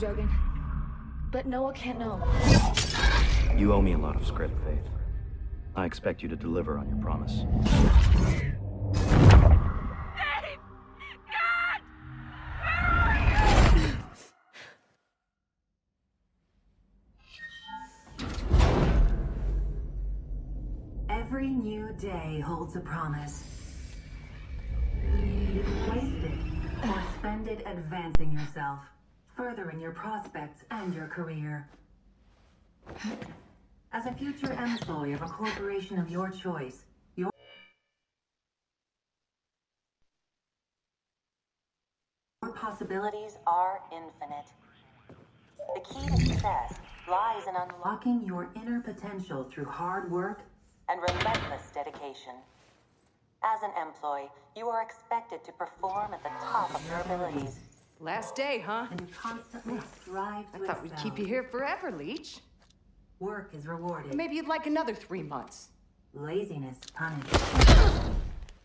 you, Dogen. But Noah can't know. You owe me a lot of script, Faith. I expect you to deliver on your promise. Every new day holds a promise. You can waste it or spend it advancing yourself, furthering your prospects and your career. As a future employee of a corporation of your choice, your possibilities are infinite. The key to success lies in unlocking your inner potential through hard work and relentless dedication. As an employee, you are expected to perform at the top of your abilities Last day, huh? and to constantly strive I to thought we'd excel. keep you here forever, Leech. Work is rewarded. Maybe you'd like another three months. Laziness punished.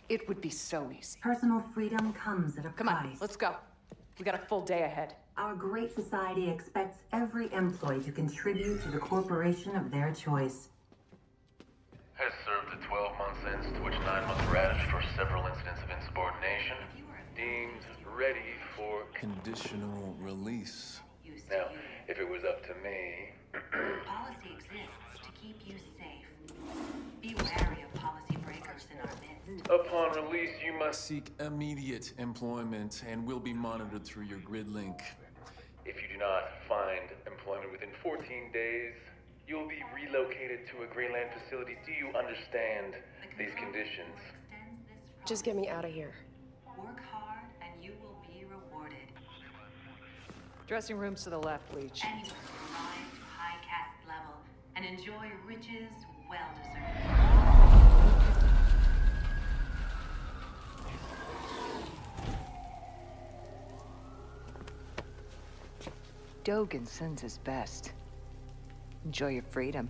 It would be so easy. Personal freedom comes at a Come price. on, let's go. We got a full day ahead. Our great society expects every employee to contribute to the corporation of their choice. Has served a 12 month sentence to which 9 months were added for several incidents of insubordination. Deemed ready for. Conditional release. Now, if it was up to me. Policy exists to keep you safe. Be wary of policy breakers in our midst. Upon release, you must. Seek immediate employment and will be monitored through your grid link. If you do not find employment within 14 days, you'll be relocated to a Greyland facility. Do you understand these conditions? This Just get me out of here. Dressing rooms to the left, Leech. Can rise to high caste level and enjoy riches well deserved. Dogen sends his best. Enjoy your freedom.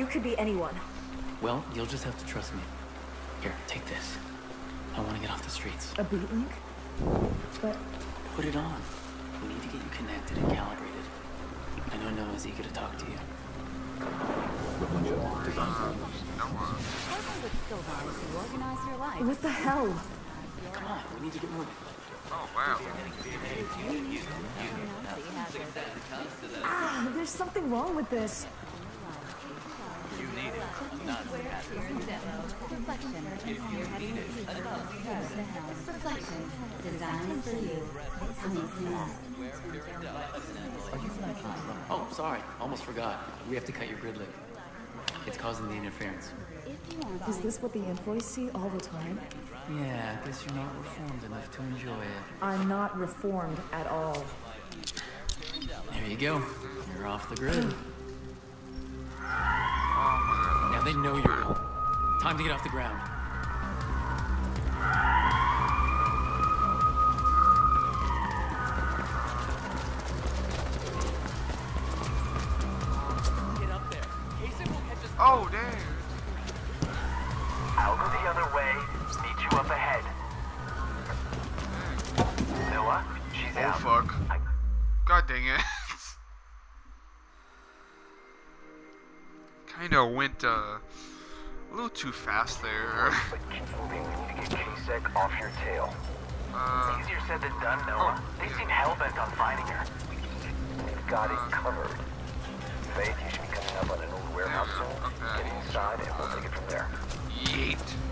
You could be anyone. Well, you'll just have to trust me. Here, take this. I want to get off the streets. A boot link? But Put it on. We need to get you connected and calibrated. I know Noah's eager to talk to you. what the hell? Come on, we need to get moving. Oh, wow. Ah, there's something wrong with this. Oh, sorry. Almost forgot. We have to cut your grid link. It's causing the interference. Is this what the employees see all the time? Yeah, I guess you're not reformed enough to enjoy it. I'm not reformed at all. There you go. You're off the grid. They know you're. Time to get off the ground. Uh, a little too fast there. But keep moving. We need to get K-Sec off your tail. Uh, Easier said than done, Noah. They seem hell-bent on finding her. We've got it covered. Faith, you should be coming up on an old warehouse soon. Get inside and we'll take it from there. Yeet.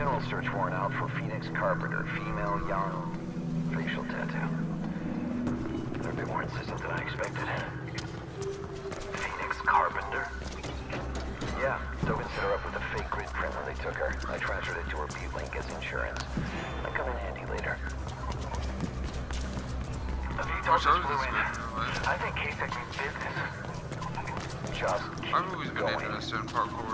General search warrant out for Phoenix Carpenter, female, young, facial tattoo. They're a bit more insistent than I expected. Phoenix Carpenter? Yeah, Dogen set her up with a fake grid print when they took her. I transferred it to her B-Link as insurance. Might come in handy later. A few good, I think K-Sec means business. Just keep I've always been going. interested in parkour.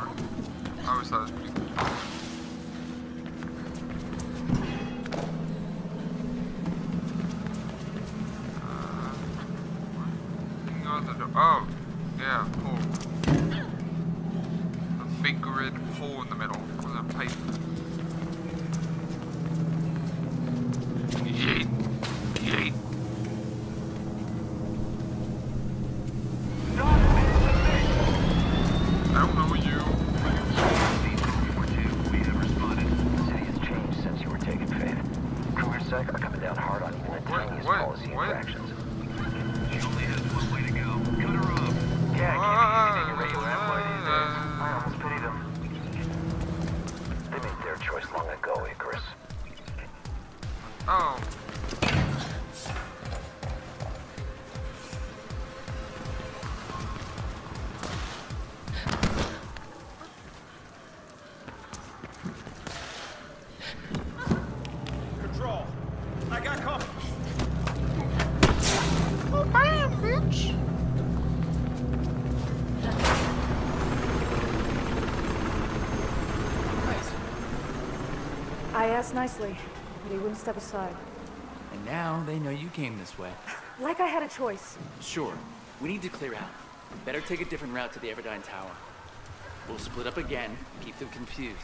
I asked nicely, but he wouldn't step aside. And now they know you came this way. Like I had a choice. Sure, we need to clear out. Better take a different route to the Everdyne Tower. We'll split up again, keep them confused.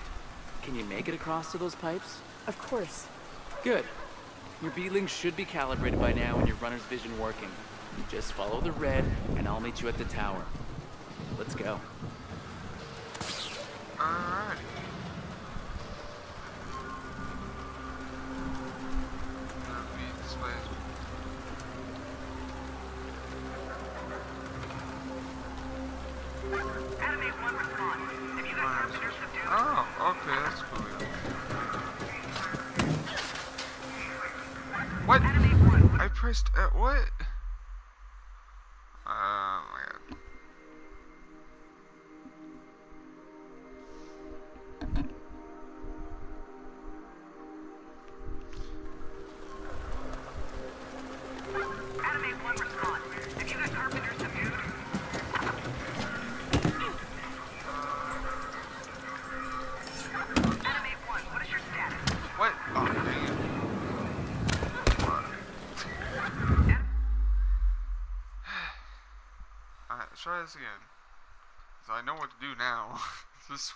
Can you make it across to those pipes? Of course. Good. Your B-Link should be calibrated by now and your runner's vision working. Just follow the red, and I'll meet you at the tower. Let's go. Alrighty. Oh, okay, that's cool. What? I pressed uh, what?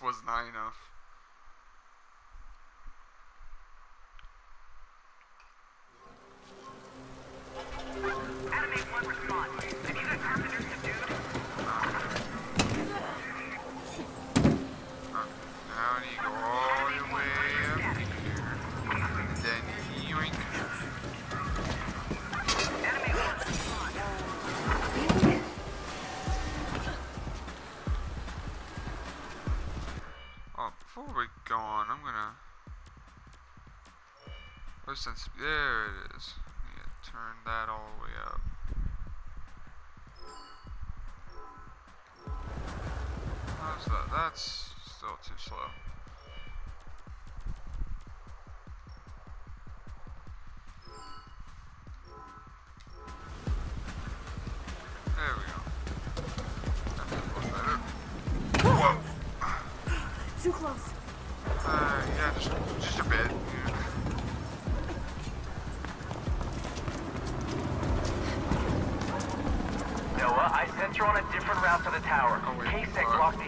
Was not enough. Before we go on, I'm gonna. Oh, since there it is. Yeah, turn that all the way up. How's that? That's still too slow. That! Too close. Uh, blocked the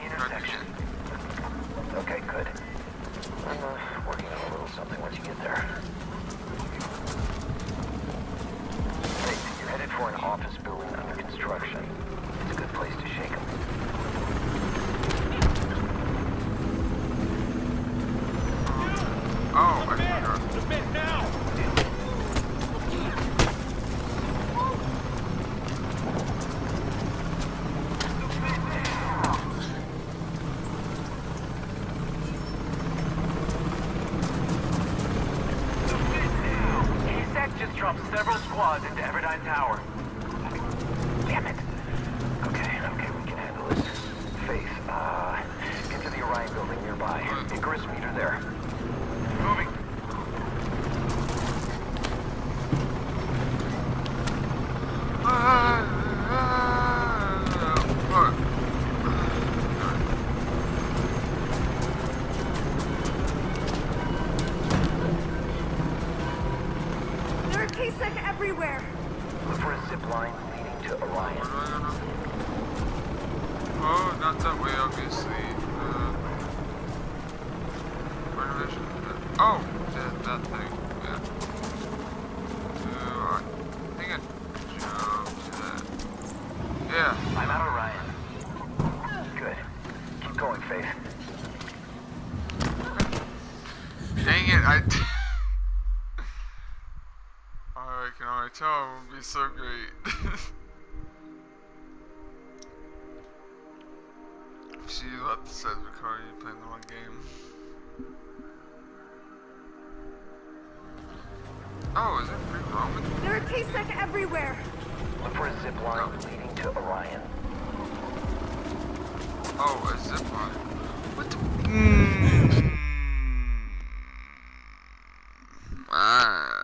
There K-Sec everywhere. Look for a zip line leading to Orion. Where do I go? Oh, not that way, obviously. Uh, where did Oh, that, that thing. Yeah. So, I think I jumped to that. Yeah. I'm at Orion. Good. Keep going, Faith. Dang it, I. I can already tell it won't be so great. she let the says Bacardi playing the one game. Oh, is it free roaming? There are K-Sec everywhere. Look for a zip line leading to Orion. Oh, a zip line. What the? Mm. Ah.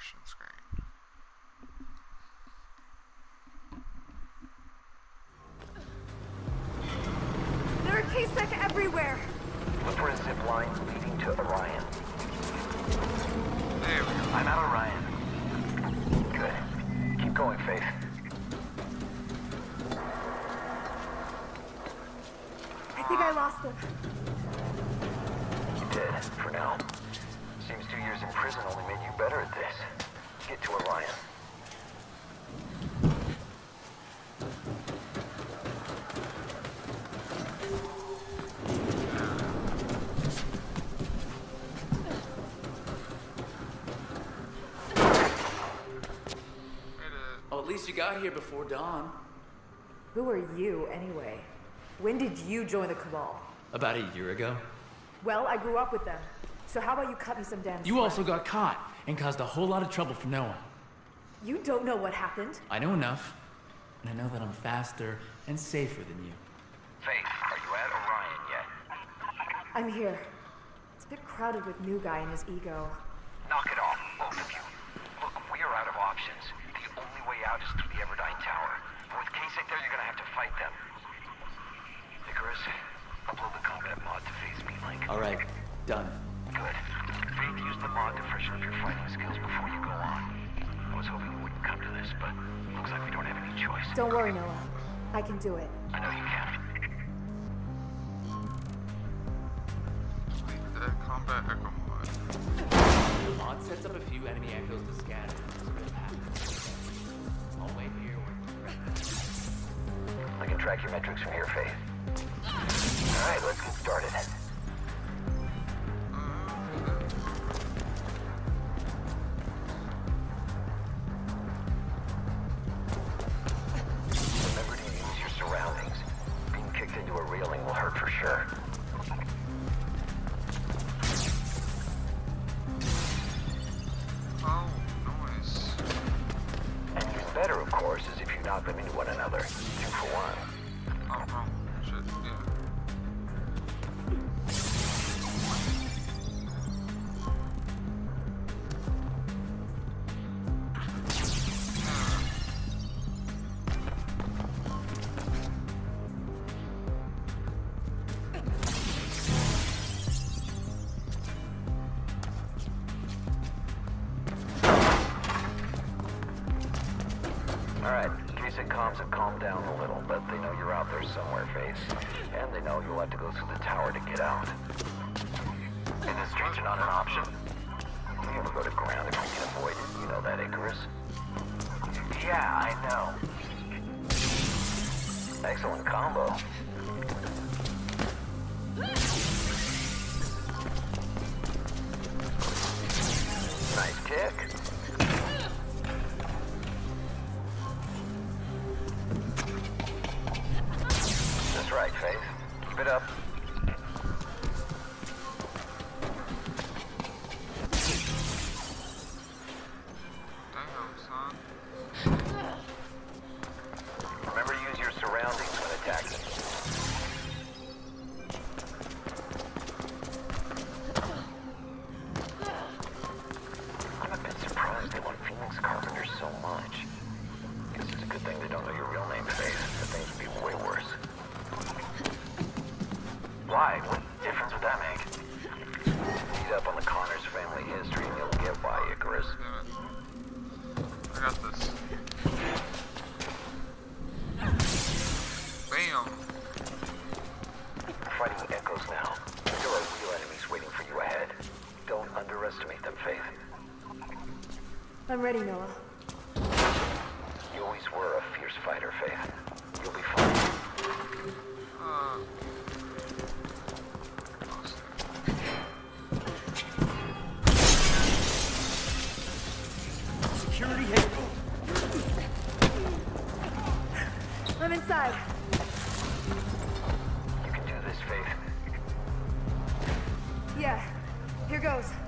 Progression screen. Least you got here before dawn. Who are you, anyway? When did you join the Cabal? About a year ago. Well, I grew up with them. So how about you cut me some damn You slack? also got caught and caused a whole lot of trouble for no one. You don't know what happened. I know enough, and I know that I'm faster and safer than you. Faith, are you at Orion yet? I'm here. It's a bit crowded with new guy and his ego. Knock it off, both of you. Look, we are out of options. The only way out is through the Everdine Tower. With K-Sec there, you're gonna have to fight them. Icarus, upload the combat mod to Faith's B-Link. All right, done. Good. Faith used the mod to freshen up your fighting skills before you go on. I was hoping it wouldn't come to this, but looks like we don't have any choice. Don't worry, Noah. I can do it. I know you can. Uh, combat echo mod. The mod sets up a few enemy echoes to scatter. So good path. I'll wait here. I can track your metrics from here, Faith. Alright, let's get started. Alright, Basic comms have calmed down a little, but they know you're out there somewhere, Faith. And they know you'll have to go through the tower to get out. And the streets are not an option. You ever go to ground if we can avoid it, you know that, Icarus? Yeah, I know. Excellent combo. Nice kick. Ready, Noah. You always were a fierce fighter, Faith. You'll be fine. Uh, Security headquarters. I'm inside. You can do this, Faith. Yeah. Here goes.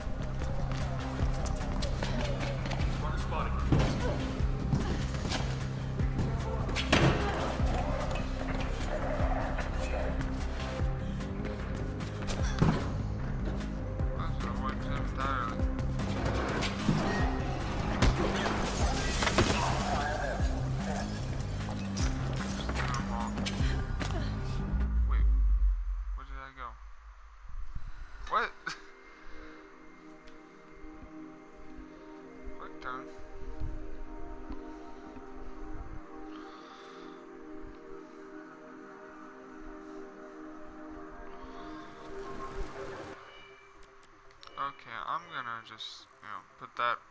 Just, you know, put that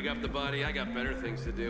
dig up the body. I got better things to do.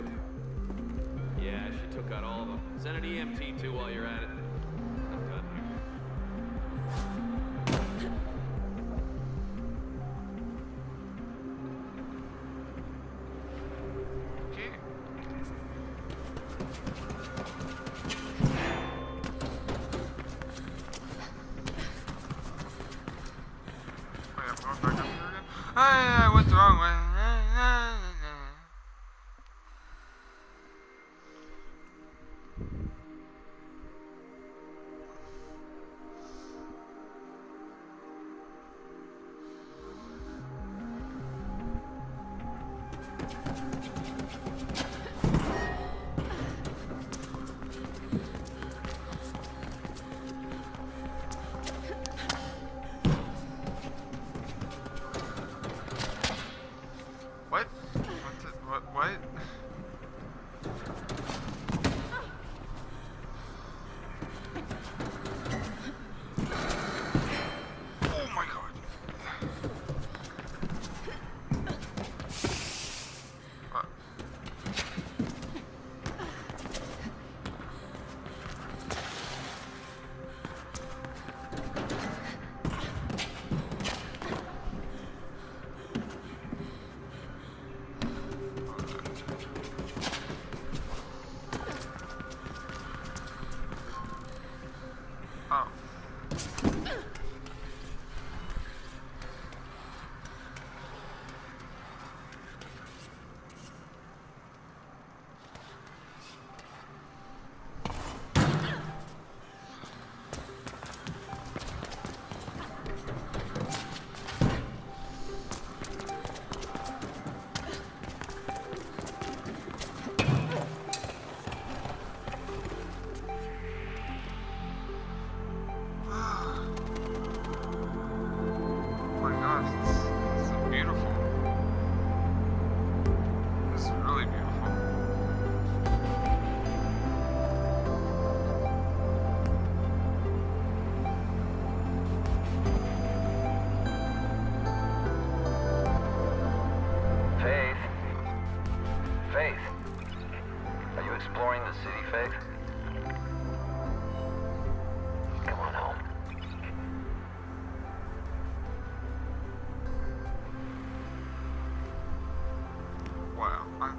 exploring the city, Faith? Come on home. Wow. I,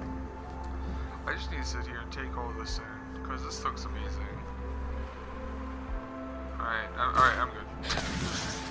I just need to sit here and take all this in, because this looks amazing. Alright, alright, I'm good.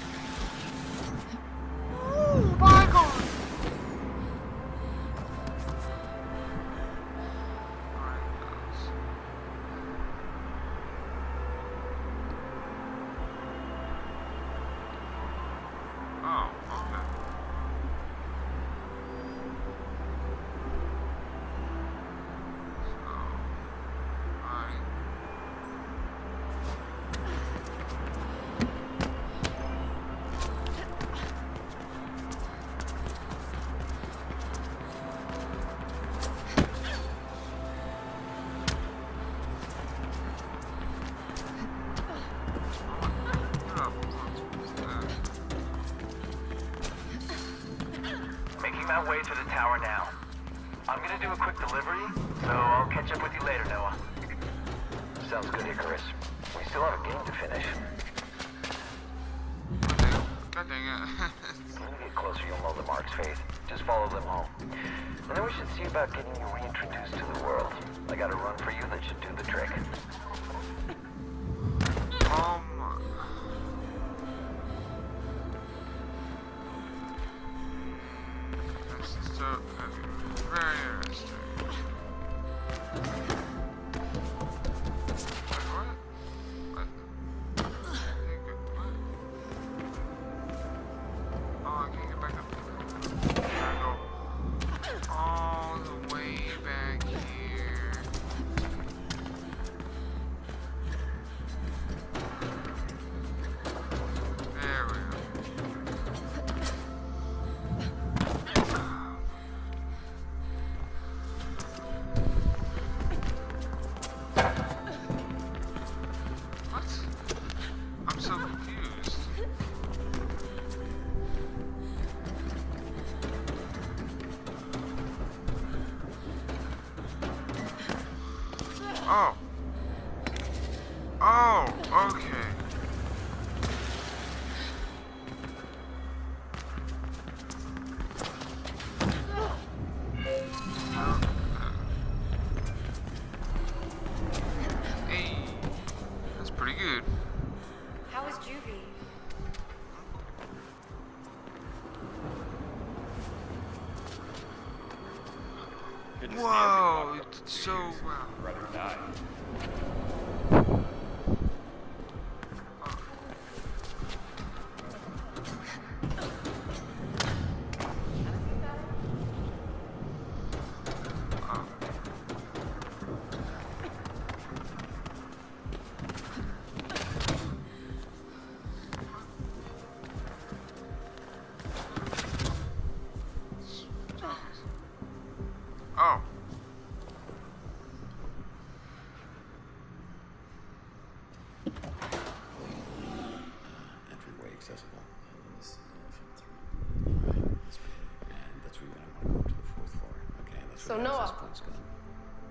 So where Noah. access point's gonna-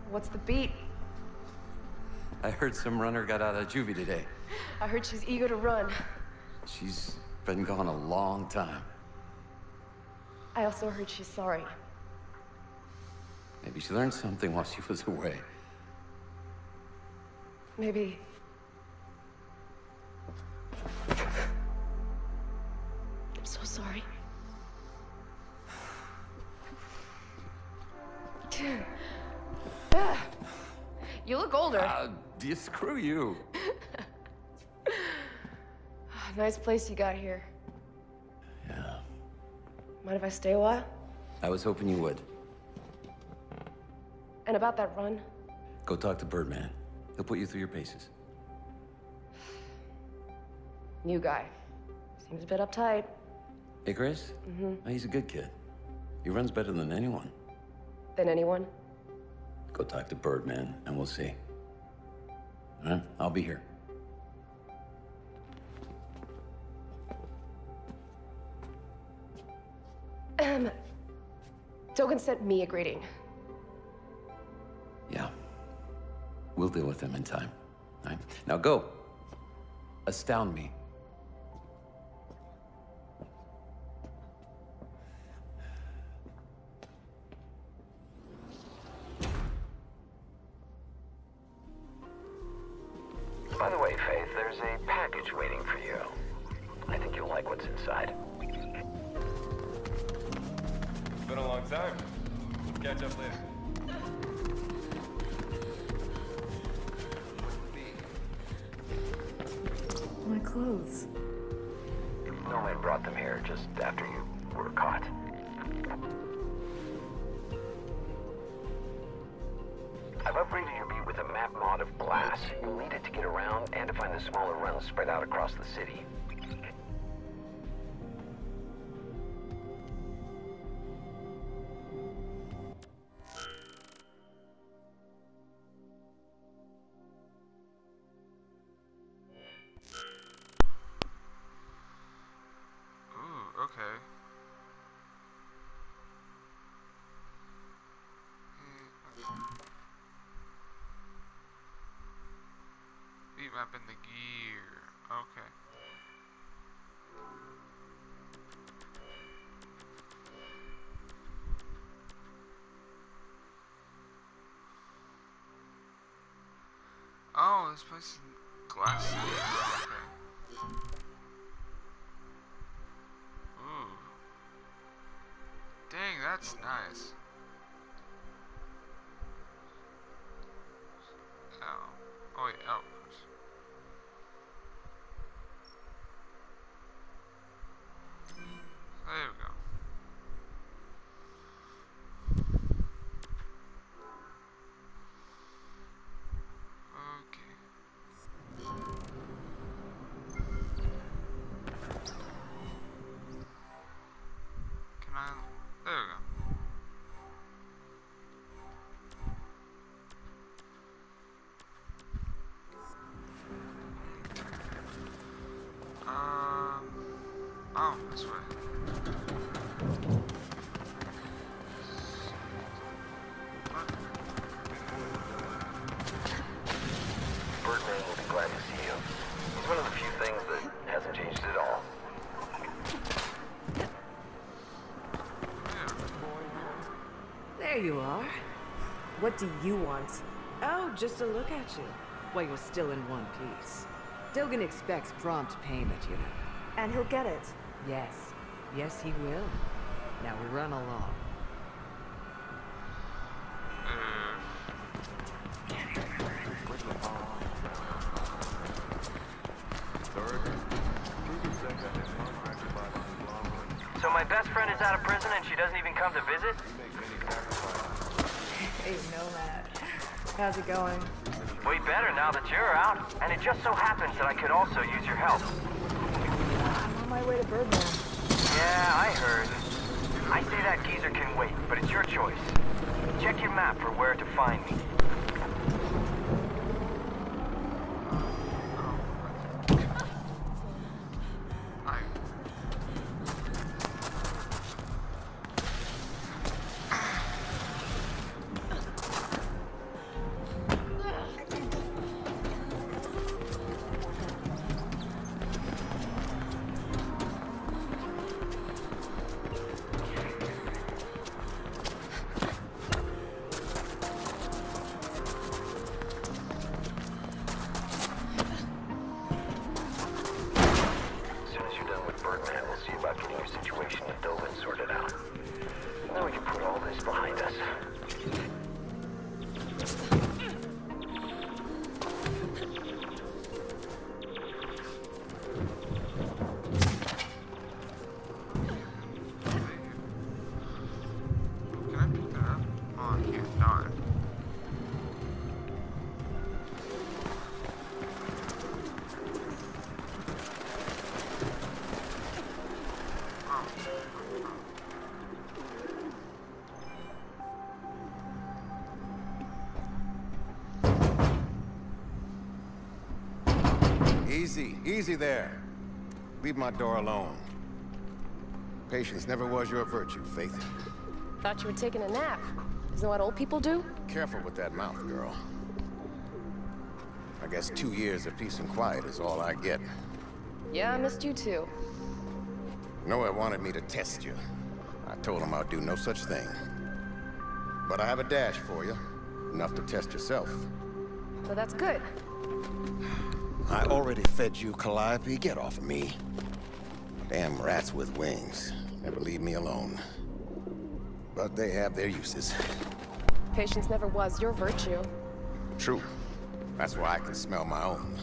What's the beat? I heard some runner got out of juvie today. I heard she's eager to run. She's been gone a long time. I also heard she's sorry. Maybe she learned something while she was away. Maybe. I'm so sorry. you look older. Uh, you screw you. nice place you got here. Yeah. Mind if I stay a while? I was hoping you would. And about that run? Go talk to Birdman. He'll put you through your paces. New guy. Seems a bit uptight. Icarus? Mm-hmm. He's a good kid. He runs better than anyone. Than anyone? Go talk to Birdman, and we'll see. All right? I'll be here. Um, Dogen sent me a greeting. Yeah. We'll deal with him in time. All right? Now go. Astound me. After you were caught. I've upgraded your beat with a map mod of glass. You'll need it to get around and to find the smaller runs spread out across the city. Oh, Birdman will be glad to see you. He's one of the few things that hasn't changed at all. There you are. What do you want? Oh, just to look at you. While you're still in one piece. Dogen expects prompt payment, you know. And he'll get it. Yes. Yes, he will. Now we run along. Is out of prison and she doesn't even come to visit? Hey, Nomad. How's it going? Way better now that you're out. And it just so happens that I could also use your help. I'm on my way to Birdman. Yeah, I heard. I say that geezer can wait, but it's your choice. Check your map for where to find me. Easy, easy there. Leave my door alone. Patience never was your virtue, Faith. Thought you were taking a nap. Isn't that what old people do? Careful with that mouth, girl. I guess two years of peace and quiet is all I get. Yeah, I missed you too. Noah wanted me to test you. I told him I'd do no such thing. But I have a dash for you. Enough to test yourself. So that's good. I already fed you, Calliope. Get off of me. Damn rats with wings. Never leave me alone. But they have their uses. Patience never was your virtue. True. That's why I can smell my own.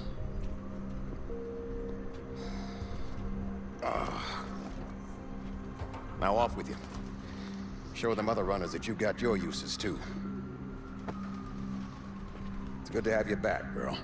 Ah. Now off with you. Show them other runners that you've got your uses too. It's good to have you back, girl.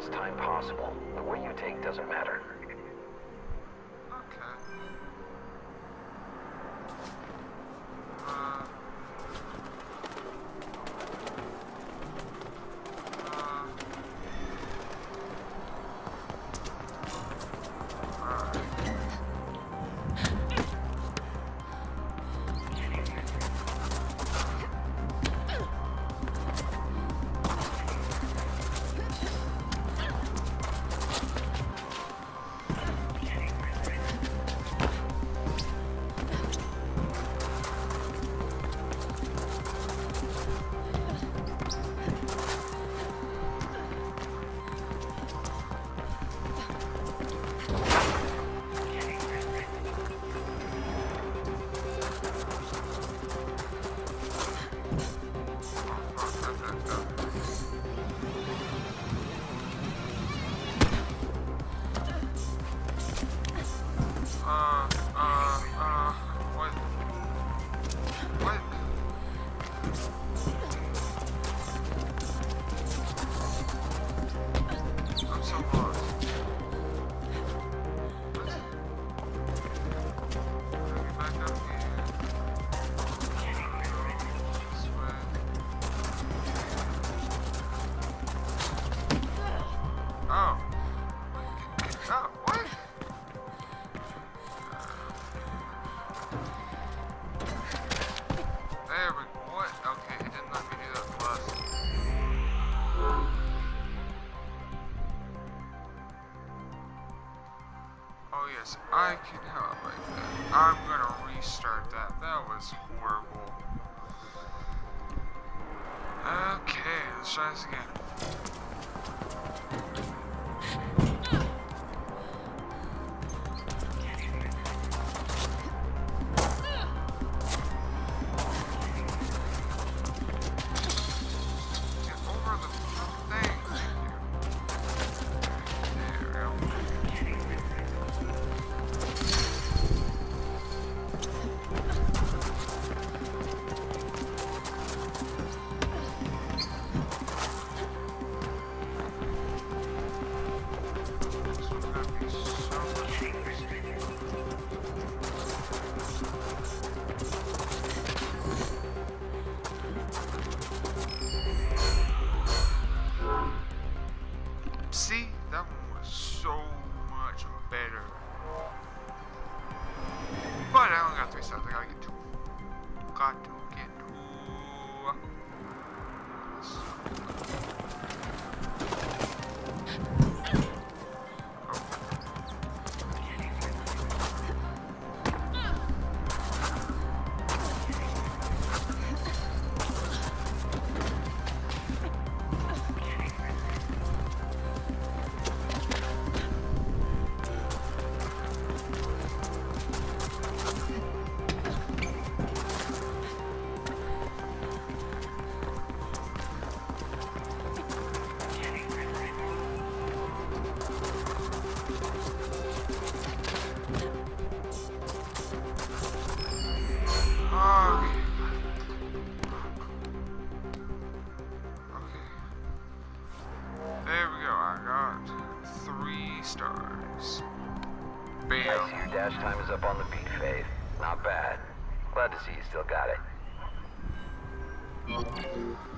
Shortest time possible. The way you take doesn't matter. I can help like that. I'm gonna restart that. That was horrible. Okay, let's try this again. One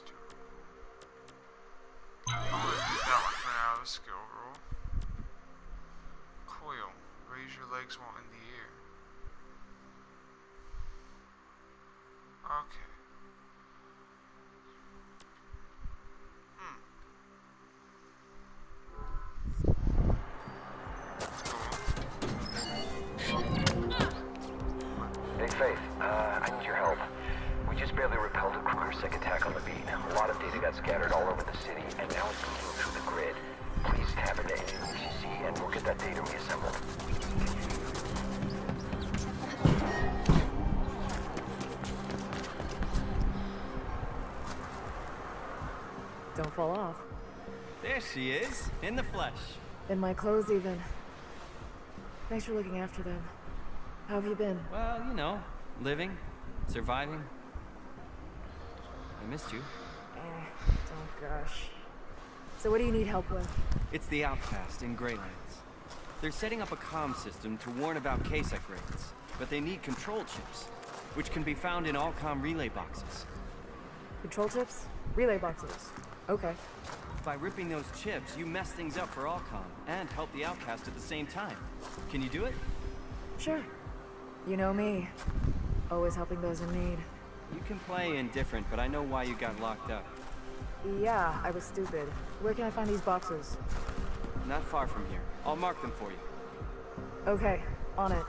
do that one for now, the skill roll. Coil. Raise your legs while in the Off. There she is, in the flesh. In my clothes, even. Thanks for looking after them. How have you been? Well, you know, living, surviving. I missed you. Eh, don't gush. So what do you need help with? It's the Outcast in Greylands. They're setting up a comm system to warn about K-Sec raids, but they need control chips, which can be found in all comm relay boxes. Control chips? Relay boxes. Okay. By ripping those chips, you mess things up for Allcom and help the Outcast at the same time. Can you do it? Sure. You know me. Always helping those in need. You can play indifferent, but I know why you got locked up. Yeah, I was stupid. Where can I find these boxes? Not far from here. I'll mark them for you. Okay, on it.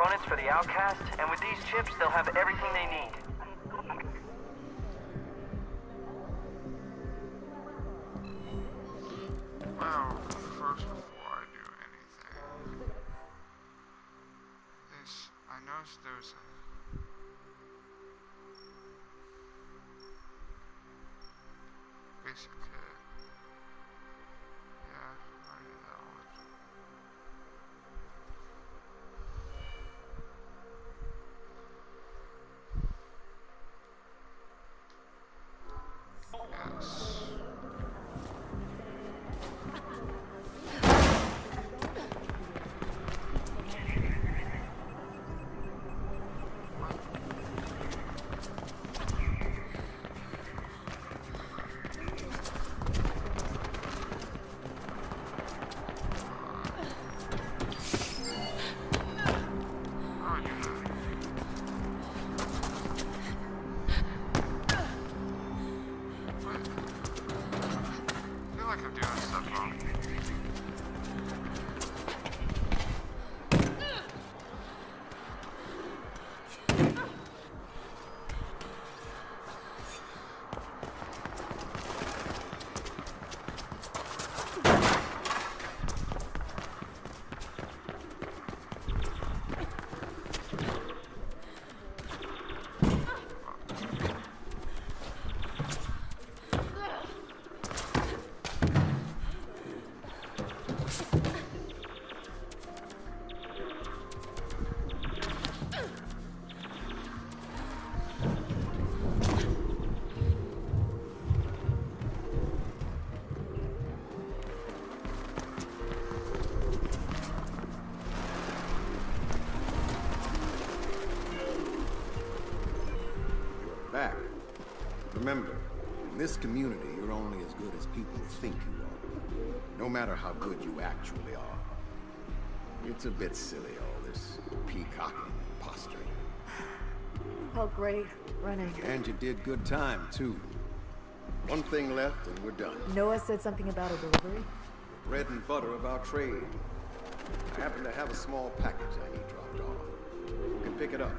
Components for the Outcast, and with these chips, they'll have everything they need. Well, first before I do anything, this I noticed there's a basic this community, you're only as good as people think you are. No matter how good you actually are. It's a bit silly, all this peacocking and posturing. Felt great running. And you did good time, too. One thing left and we're done. Noah said something about a delivery. Bread and butter of our trade. I happen to have a small package I need dropped off. You can pick it up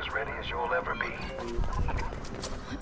as ready as you'll ever be.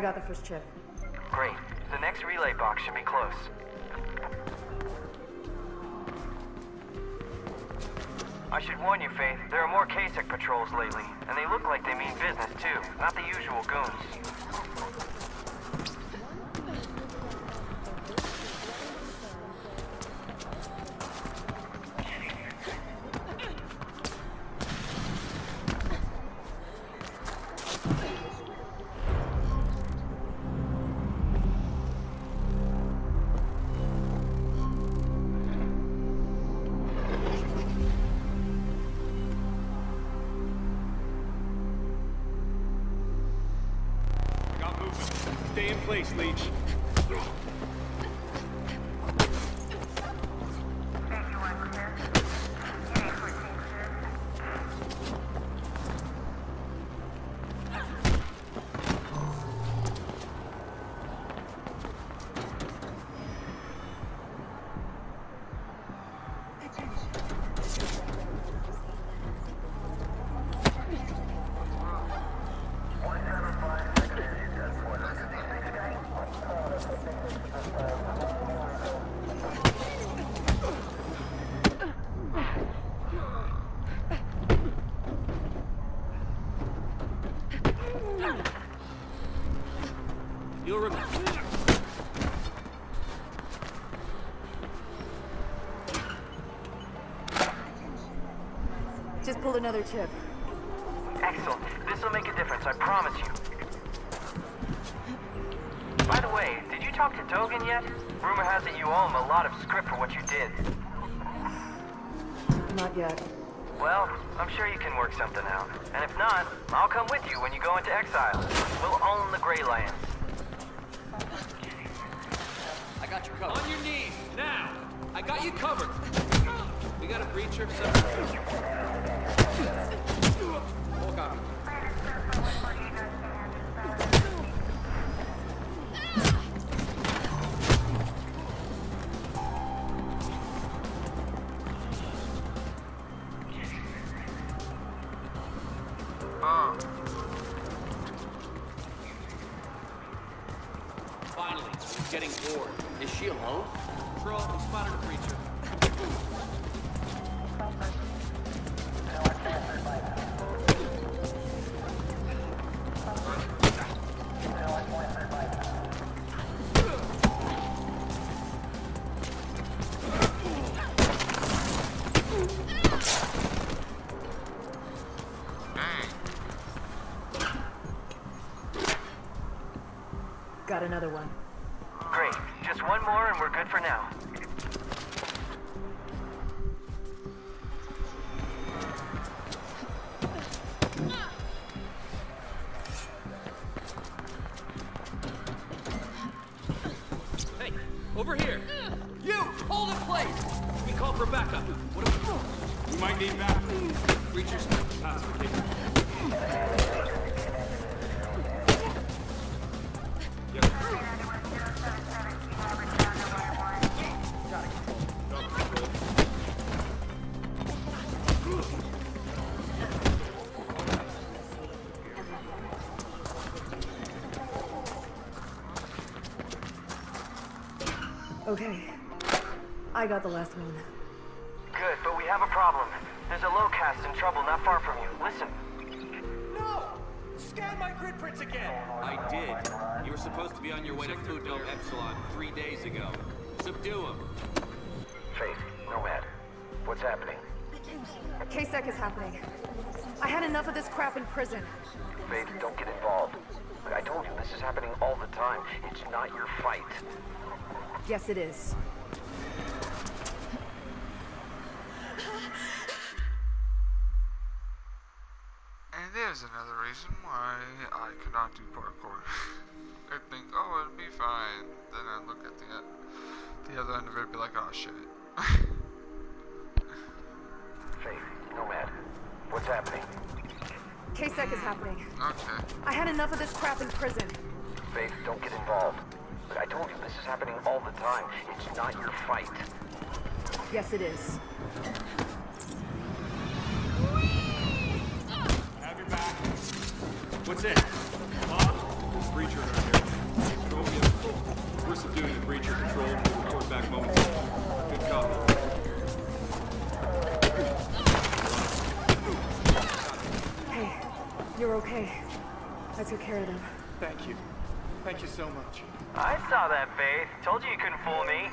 I got the first chip. Great. The next relay box should be close. I should warn you, Faith, there are more K-Sec patrols lately, and they look like they mean business too, not the usual goons. Another chip. Excellent. This will make a difference, I promise you. By the way, did you talk to Dogen yet? Rumor has it you owe him a lot of script for what you did. Not yet. Well, I'm sure you can work something out. And if not, I'll come with you when you go into exile. We'll own the Grey Lands. I got you covered. On your knees, now! I got you covered! We got a breacher of I got the last one. Good, but we have a problem. There's a locust in trouble not far from you. Listen. No! Scan my grid prints again! I did. You were supposed to be on your way to Food Dome Epsilon three days ago. Subdue him. Faith, Nomad. What's happening? K-Sec is happening. I had enough of this crap in prison. Faith, don't get involved. I told you this is happening all the time. It's not your fight. Yes, it is. I cannot do parkour. I think, oh, it'll be fine. Then I look at the uh, the other end of it and be like, oh shit. Faith, Nomad. What's happening? K-Sec is happening. Okay. I had enough of this crap in prison. Faith, don't get involved. Look, I told you this is happening all the time. It's not your fight. Yes, it is. What's it? Huh? There's breacher out here. Chromium. We're subduing the breacher control. We'll report back momentarily. Good copy. Hey, you're okay. I took care of them. Thank you. Thank you so much. I saw that, Faith. Told you you couldn't fool me.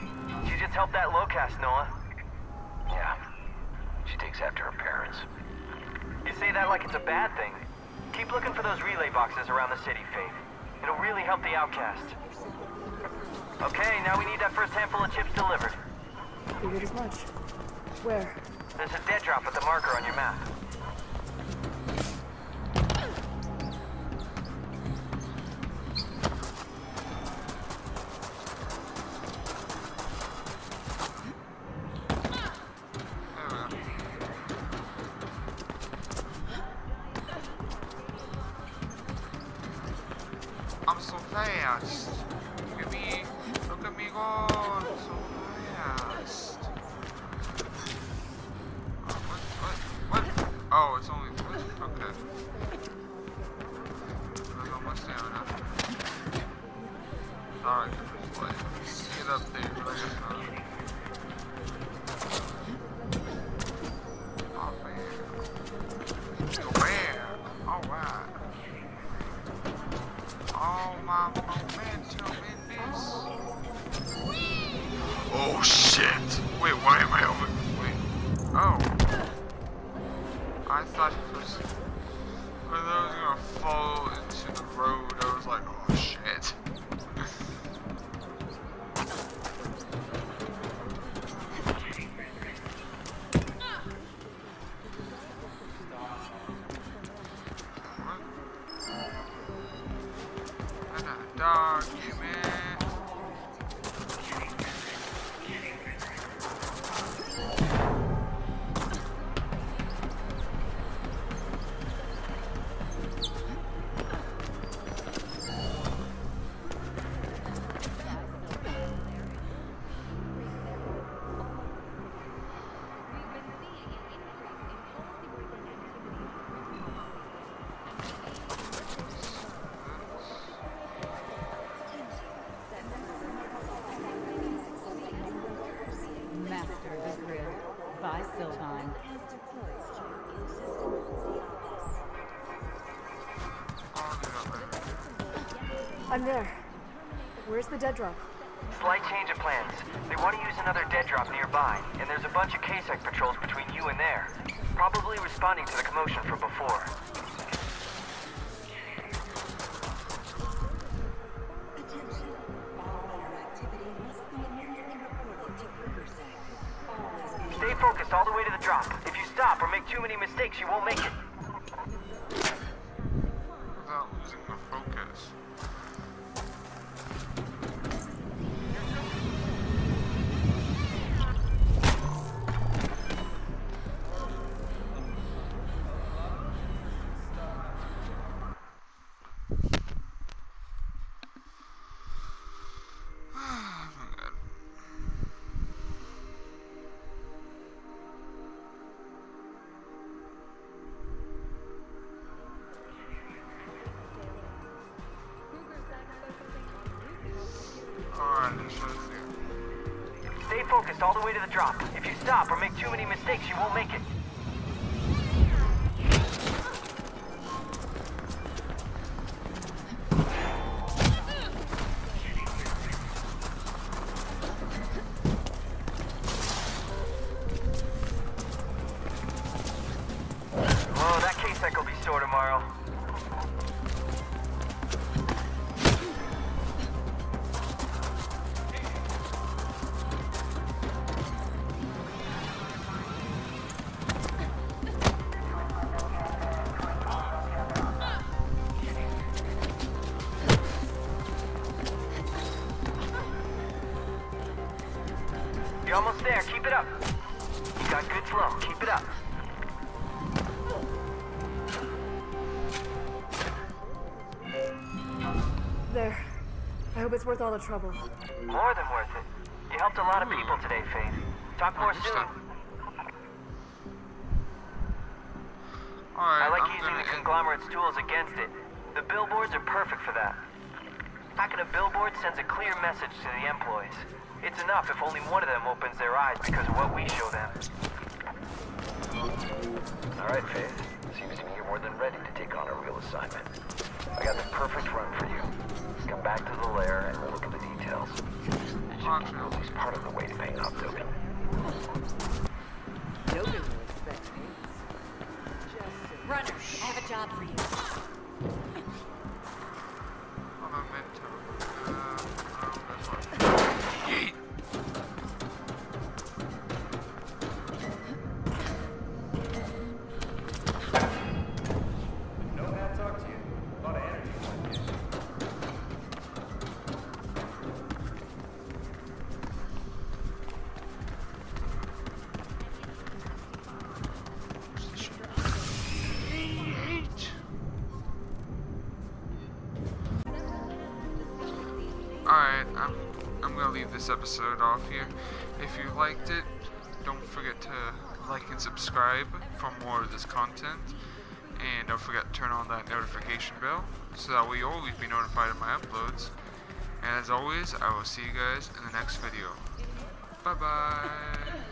She just helped that locust, Noah. Yeah. She takes after her parents. You say that like it's a bad thing. Keep looking for those relay boxes around the city, Faith. It'll really help the outcast. Okay, now we need that first handful of chips delivered. Figured as much. Where? There's a dead drop with the marker on your map. I'm there. Where's the dead drop? Slight change of plans. They want to use another dead drop nearby, and there's a bunch of K-Sec patrols between you and there. Probably responding to the commotion from before. Stay focused all the way to the drop. If you stop or make too many mistakes, you won't make it. You're almost there. Keep it up. You got good flow. Keep it up. There. I hope it's worth all the trouble. More than worth it. You helped a lot of people today, Faith. Talk more soon. I like using the conglomerate's tools against it. The billboards are perfect for that. Hacking a billboard sends a clear message to the employees. It's enough if only one of them opens their eyes because of what we show them. All right, Faith. Seems to me you're more than ready to take on a real assignment. I got the perfect run for you. Come back to the lair and we'll look at the details. Should keep you at least part of the way to paying off Dogen. Dogen will expect me. Runner, I have a job for you. If you liked it, don't forget to like and subscribe for more of this content. And don't forget to turn on that notification bell so that you'll always be notified of my uploads. And as always, I will see you guys in the next video. Bye bye.